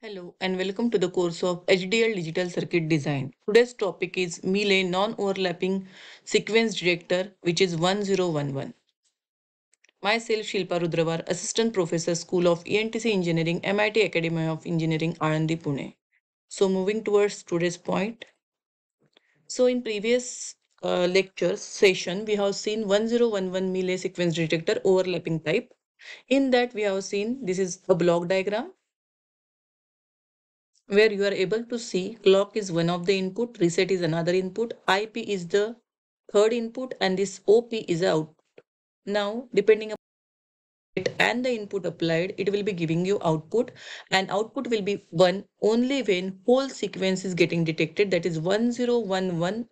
Hello and welcome to the course of HDL Digital Circuit Design. Today's topic is Mealy non-overlapping sequence detector which is 1011. Myself Shilpa Rudrawar, Assistant Professor School of ENTC Engineering, MIT Academy of Engineering, Alandi, Pune. So moving towards today's point. So in previous uh, lecture session, we have seen 1011 Mealy sequence detector overlapping type. In that we have seen this is a block diagram where you are able to see clock is one of the input, reset is another input, IP is the third input and this OP is out. Now, depending upon it and the input applied, it will be giving you output and output will be 1 only when whole sequence is getting detected that is 1011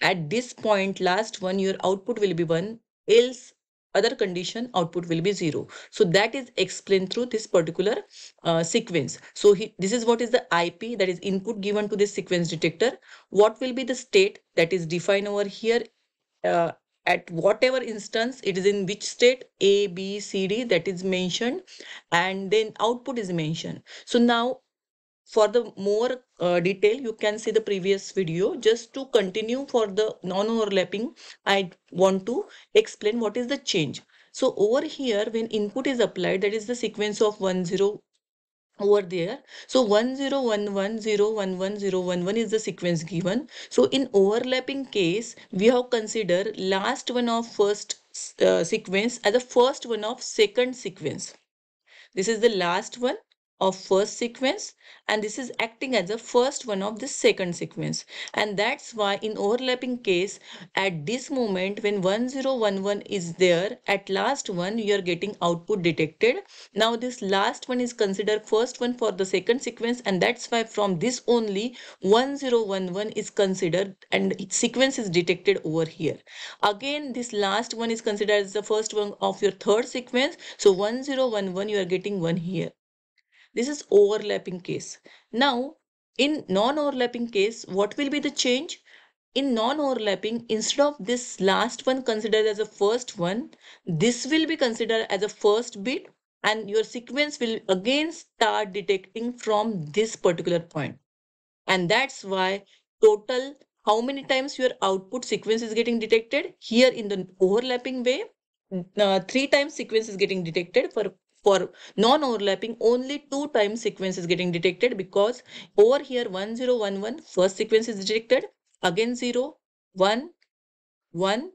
at this point last one your output will be 1 else other condition output will be zero. So that is explained through this particular uh, sequence. So he, this is what is the ip that is input given to this sequence detector. What will be the state that is defined over here? Uh, at whatever instance it is in which state? A b c d that is mentioned. And then output is mentioned. So now for the more uh, detail you can see the previous video. Just to continue for the non-overlapping i want to explain what is the change. So over here when input is applied that is the sequence of 10 over there. So 10110110111 is the sequence given. So in overlapping case we have considered last one of first uh, sequence as the first one of second sequence. This is the last one of first sequence and this is acting as the first one of the second sequence. And that's why in overlapping case at this moment when 1011 is there at last one you are getting output detected. Now this last one is considered first one for the second sequence and that's why from this only 1011 is considered and sequence is detected over here. Again this last one is considered as the first one of your third sequence so 1011 you are getting one here this is overlapping case. Now, in non-overlapping case, what will be the change? In non-overlapping, instead of this last one considered as a first one, this will be considered as a first bit and your sequence will again start detecting from this particular point. And that's why total how many times your output sequence is getting detected here in the overlapping way uh, three times sequence is getting detected for for non-overlapping only two times sequence is getting detected because over here 1011 first sequence is detected. Again 0 1 1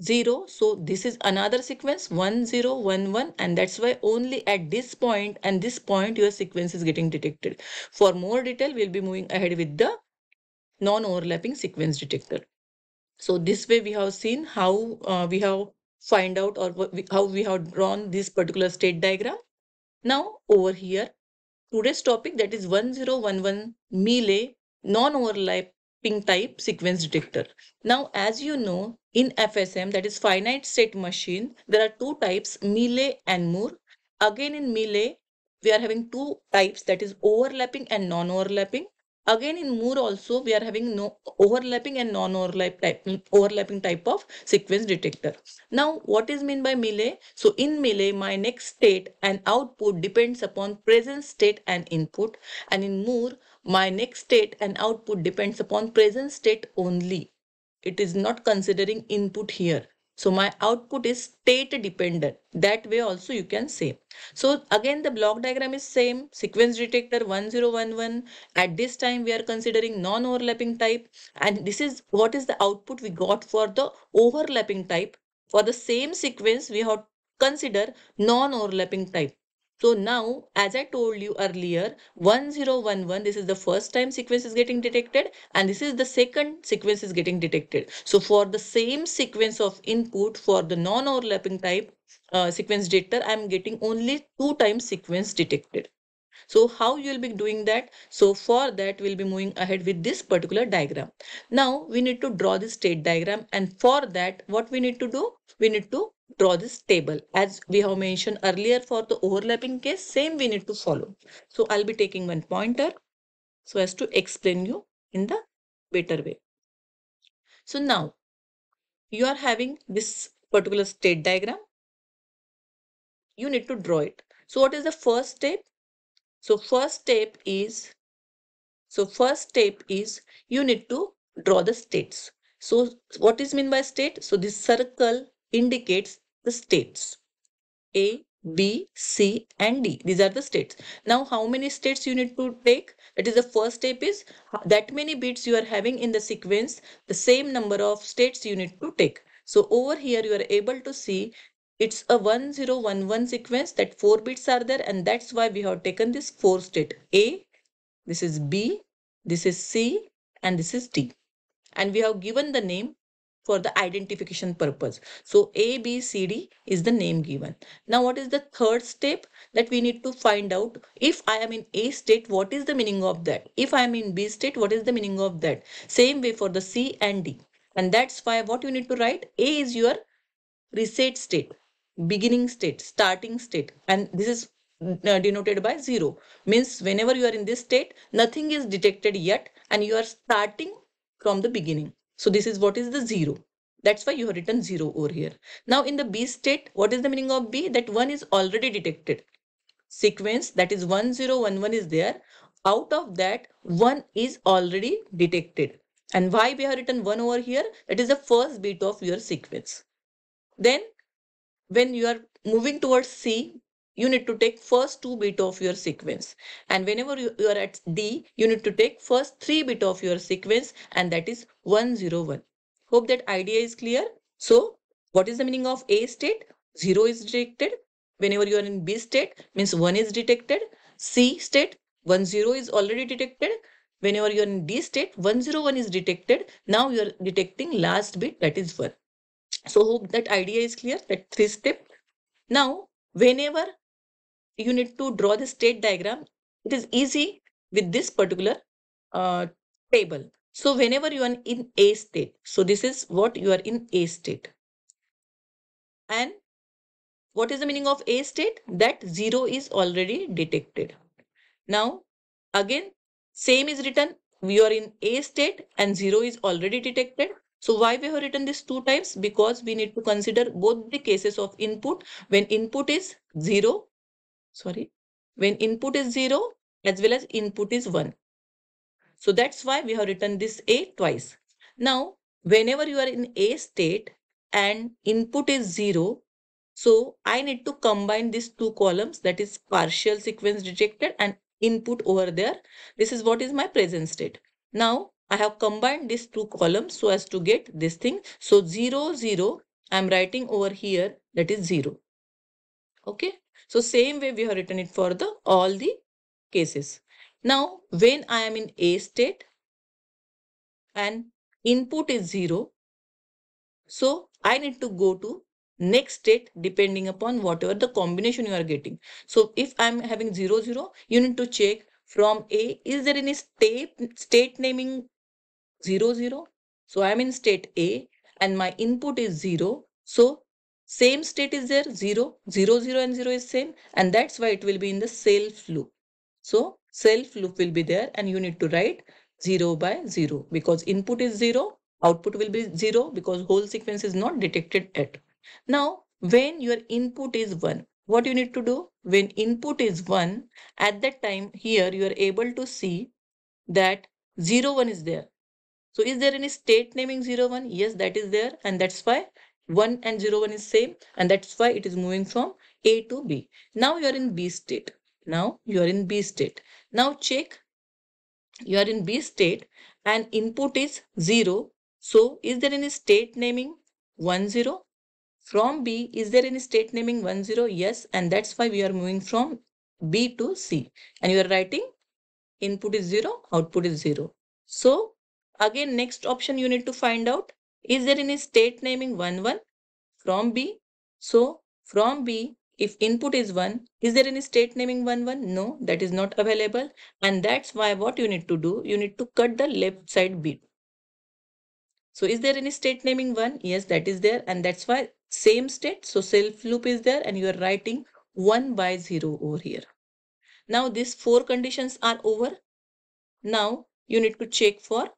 0 so this is another sequence 1011 and that's why only at this point and this point your sequence is getting detected. For more detail we'll be moving ahead with the non-overlapping sequence detector. So this way we have seen how uh, we have find out or how we have drawn this particular state diagram. Now over here, today's topic that is 1011 Mealy non-overlapping type sequence detector. Now as you know in FSM that is finite state machine there are two types Mealy and Moore. Again in Mealy we are having two types that is overlapping and non-overlapping Again, in Moore also, we are having no overlapping and non-overlap type, overlapping type of sequence detector. Now, what is mean by Mealy? So, in Mealy, my next state and output depends upon present state and input. And in Moore, my next state and output depends upon present state only. It is not considering input here. So my output is state dependent. That way also you can say. So again the block diagram is same. Sequence detector 1011. At this time we are considering non-overlapping type. And this is what is the output we got for the overlapping type. For the same sequence we have consider non-overlapping type. So now, as I told you earlier, 1011, this is the first time sequence is getting detected and this is the second sequence is getting detected. So for the same sequence of input for the non-overlapping type uh, sequence detector, I'm getting only two times sequence detected. So how you will be doing that? So for that, we'll be moving ahead with this particular diagram. Now we need to draw the state diagram and for that, what we need to do? We need to draw this table. As we have mentioned earlier for the overlapping case same we need to follow. So i'll be taking one pointer so as to explain you in the better way. So now you are having this particular state diagram. You need to draw it. So what is the first step? So first step is, so first step is you need to draw the states. So what is mean by state? So this circle indicates the states. A, B, C and D. These are the states. Now how many states you need to take? That is the first step is that many bits you are having in the sequence, the same number of states you need to take. So over here you are able to see it's a 1011 sequence that four bits are there and that's why we have taken this four state A, this is B, this is C and this is D. And we have given the name for the identification purpose. So A, B, C, D is the name given. Now what is the third step that we need to find out? If I am in A state, what is the meaning of that? If I am in B state, what is the meaning of that? Same way for the C and D. And that's why what you need to write, A is your reset state, beginning state, starting state. And this is uh, denoted by 0. Means whenever you are in this state, nothing is detected yet and you are starting from the beginning. So this is what is the 0. That's why you have written 0 over here. Now in the B state, what is the meaning of B? That 1 is already detected. Sequence that is 1011 is there. Out of that, 1 is already detected. And why we have written 1 over here? That is the first bit of your sequence. Then when you are moving towards C, you need to take first two bit of your sequence. And whenever you, you, are at D, you need to take first three bit of your sequence and that is 101. Hope that idea is clear. So what is the meaning of A state? 0 is detected. Whenever you are in B state, means 1 is detected. C state, 10 is already detected. Whenever you are in D state, 101 is detected. Now you are detecting last bit that is 1. So hope that idea is clear, that three step. Now, whenever you need to draw the state diagram, it is easy with this particular uh, table. So whenever you are in A state, so this is what you are in A state. And what is the meaning of A state? That 0 is already detected. Now, again, same is written. We are in A state and 0 is already detected. So why we have written this two times? Because we need to consider both the cases of input. When input is 0, sorry, when input is 0 as well as input is 1. So that's why we have written this A twice. Now, whenever you are in A state and input is 0, so I need to combine these two columns that is partial sequence detected and input over there. This is what is my present state. Now, I have combined these two columns so as to get this thing. So 0, 0, I'm writing over here that is 0. Okay. So same way we have written it for the all the cases. Now when I am in A state and input is 0, so I need to go to next state depending upon whatever the combination you are getting. So if I'm having 0, 0, you need to check from A, is there any state, state naming 0, 0. So I am in state A and my input is 0. So same state is there 0, 0, 0 and 0 is same and that's why it will be in the self loop. So self loop will be there and you need to write 0 by 0 because input is 0, output will be 0 because whole sequence is not detected yet. Now when your input is 1, what you need to do? When input is 1, at that time here you are able to see that 0, 1 is there. So is there any state naming 0, 1? Yes, that is there. And that's why 1 and 0, 1 is same. And that's why it is moving from A to B. Now you are in B state. Now you are in B state. Now check. You are in B state and input is 0. So is there any state naming 1, 0? From B, is there any state naming 1, 0? Yes. And that's why we are moving from B to C. And you are writing input is 0, output is 0. So Again, next option you need to find out, is there any state naming 1, 1 from B? So from B, if input is 1, is there any state naming 1, 1? No, that is not available. And that's why what you need to do, you need to cut the left side bit. So is there any state naming 1? Yes, that is there. And that's why same state. So self loop is there and you are writing 1 by 0 over here. Now these four conditions are over. Now you need to check for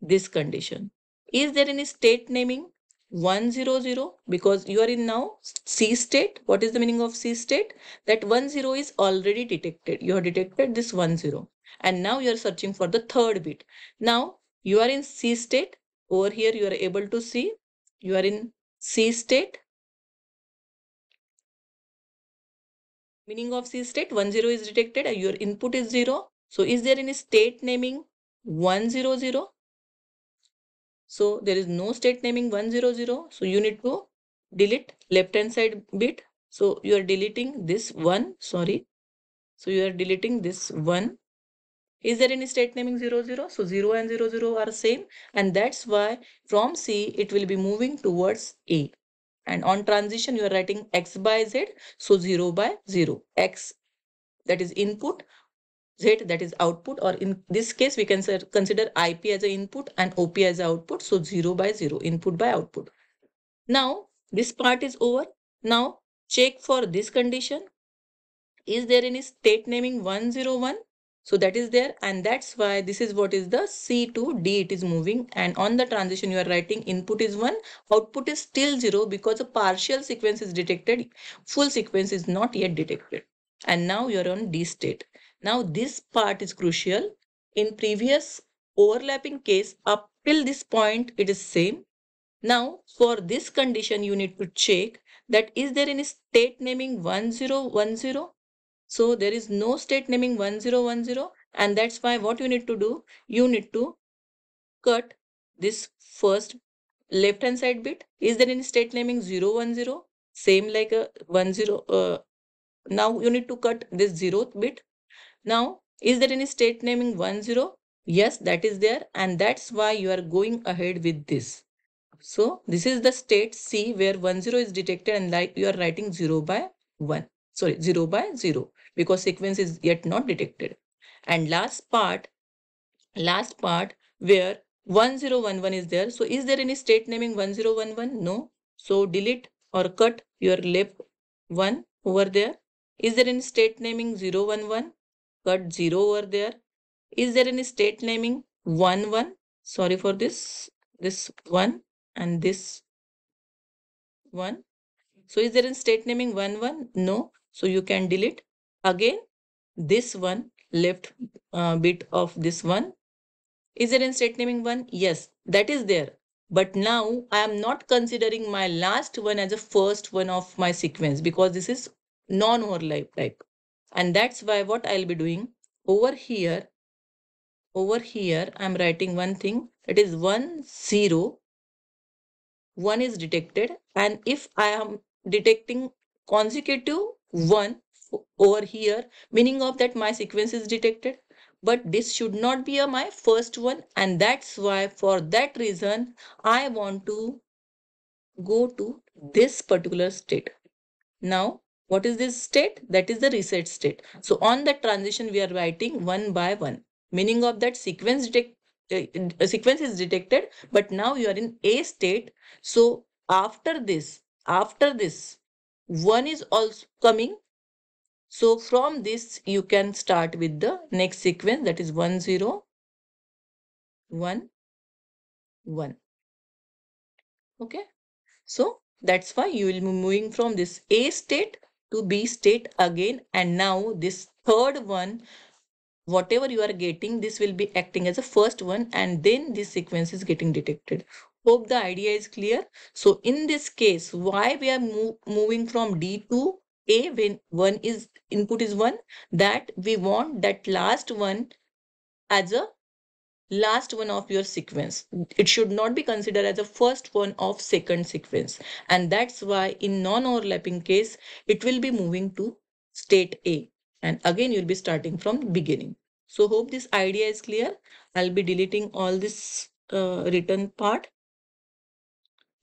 this condition. Is there any state naming 1 0 0 because you are in now C state. What is the meaning of C state? That 1 0 is already detected. You have detected this 1 0 and now you are searching for the third bit. Now you are in C state. Over here you are able to see you are in C state. Meaning of C state 1 0 is detected and your input is 0. So is there any state naming 1 0 0? So there is no state naming 100. So you need to delete left hand side bit. So you are deleting this one. Sorry. So you are deleting this one. Is there any state naming 00? So 0 and 00 are same. And that's why from C it will be moving towards A. And on transition you are writing X by Z. So 0 by 0. X that is input Z that is output or in this case we can consider IP as an input and OP as an output. So 0 by 0 input by output. Now this part is over. Now check for this condition. Is there any state naming 101? So that is there and that's why this is what is the C to D it is moving and on the transition you are writing input is 1, output is still 0 because a partial sequence is detected, full sequence is not yet detected. And now you are on D state. Now this part is crucial. In previous overlapping case, up till this point, it is same. Now for this condition, you need to check that is there any state naming 1010? So there is no state naming 1010 and that's why what you need to do, you need to cut this first left hand side bit. Is there any state naming 010? Same like a 10. Uh, now you need to cut this zeroth bit now, is there any state naming 1, 0? Yes, that is there. And that's why you are going ahead with this. So, this is the state C where 1, 0 is detected and like you are writing 0 by 1. Sorry, 0 by 0 because sequence is yet not detected. And last part, last part where 1011 is there. So, is there any state naming 1011? No. So, delete or cut your left 1 over there. Is there any state naming 011? Cut 0 over there. Is there any state naming 1 1? Sorry for this. This 1 and this 1. So is there any state naming 1 1? No. So you can delete. Again, this one left uh, bit of this one. Is there any state naming 1? Yes, that is there. But now I am not considering my last one as a first one of my sequence because this is non-overlap type and that's why what I'll be doing over here over here I'm writing one thing. It is one zero. One is detected. And if I am detecting consecutive one over here meaning of that my sequence is detected. But this should not be a my first one. And that's why for that reason I want to go to this particular state. Now what is this state? That is the reset state. So on that transition, we are writing one by one. Meaning of that sequence detect, uh, sequence is detected, but now you are in A state. So after this, after this, one is also coming. So from this, you can start with the next sequence that is 1, 0, 1, 1. Okay. So that's why you will be moving from this A state to B state again. And now this third one whatever you are getting this will be acting as a first one and then this sequence is getting detected. Hope the idea is clear? So in this case why we are moving from d to a when one is input is one? That we want that last one as a last one of your sequence. It should not be considered as a first one of second sequence. And that's why in non-overlapping case, it will be moving to state A. And again, you'll be starting from beginning. So hope this idea is clear. I'll be deleting all this uh, written part.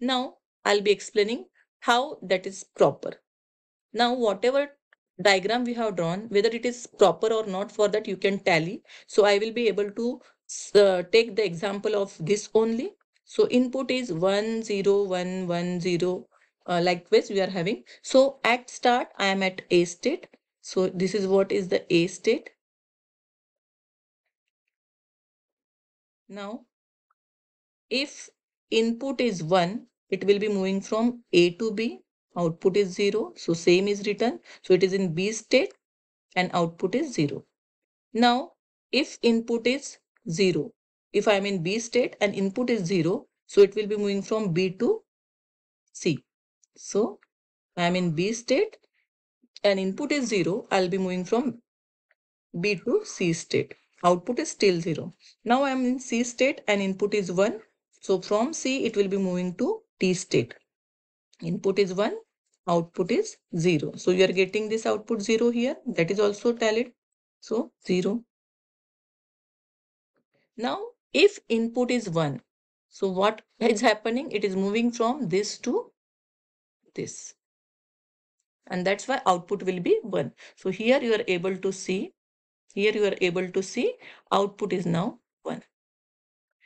Now I'll be explaining how that is proper. Now whatever diagram we have drawn, whether it is proper or not for that you can tally. So I will be able to uh, take the example of this only. So input is 1, 0, 1, 1, 0. Uh, likewise, we are having. So at start, I am at A state. So this is what is the A state. Now, if input is 1, it will be moving from A to B. Output is 0. So same is written. So it is in B state and output is 0. Now, if input is 0, if I'm in B state and input is 0, so it will be moving from B to C. So I'm in B state and input is 0, I'll be moving from B to C state. Output is still 0. Now I'm in C state and input is 1. So from C, it will be moving to D state. Input is 1, output is 0. So you are getting this output 0 here. That is also tallied. So 0. Now if input is 1, so what hmm. is happening? It is moving from this to this. And that's why output will be 1. So here you are able to see, here you are able to see output is now 1.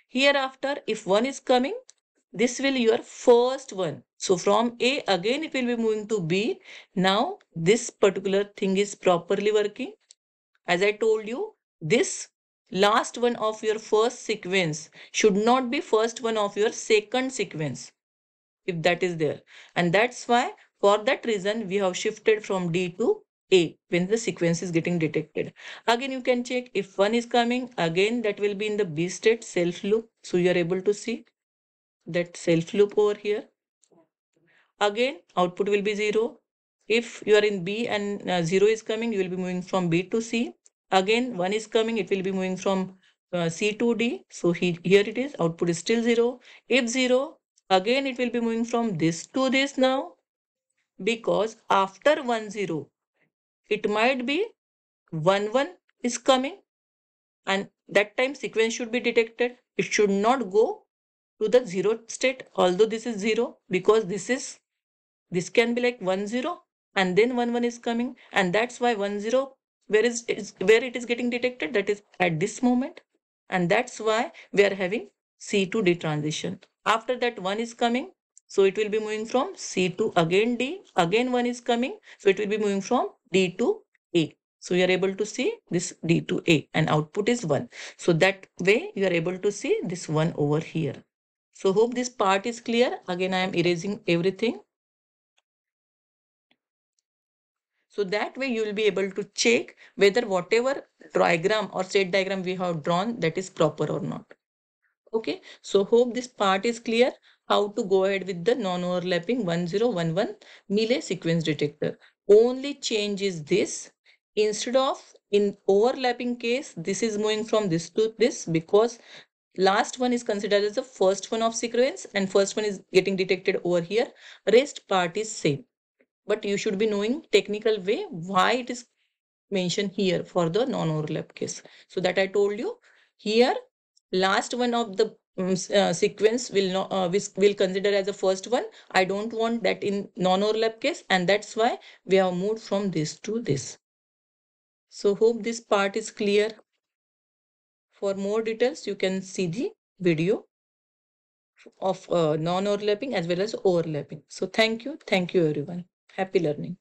Hereafter, if 1 is coming, this will your first one. So from A again it will be moving to B. Now this particular thing is properly working. As I told you, this last one of your first sequence should not be first one of your second sequence if that is there. And that's why for that reason we have shifted from D to A when the sequence is getting detected. Again you can check if one is coming again that will be in the B state self loop. So you are able to see that self loop over here. Again, output will be 0. If you are in B and uh, 0 is coming, you will be moving from B to C. Again, 1 is coming, it will be moving from uh, C to D. So he, here it is, output is still 0. If 0, again it will be moving from this to this now. Because after 1, 0, it might be 1, 1 is coming. And that time sequence should be detected. It should not go to the zero state although this is zero because this is this can be like one zero and then one one is coming and that's why one zero where is, is where it is getting detected that is at this moment and that's why we are having C to D transition. After that one is coming so it will be moving from C to again D again one is coming so it will be moving from D to A. So you are able to see this D to A and output is 1. So that way you are able to see this one over here. So hope this part is clear. Again, I am erasing everything. So that way you will be able to check whether whatever diagram or state diagram we have drawn that is proper or not. Okay, so hope this part is clear how to go ahead with the non-overlapping 1011 Mealy sequence detector. Only change is this. Instead of in overlapping case, this is moving from this to this because last one is considered as the first one of sequence and first one is getting detected over here rest part is same but you should be knowing technical way why it is mentioned here for the non-overlap case so that i told you here last one of the um, uh, sequence will not uh, will consider as the first one i don't want that in non-overlap case and that's why we have moved from this to this so hope this part is clear for more details, you can see the video of uh, non-overlapping as well as overlapping. So thank you. Thank you everyone. Happy learning.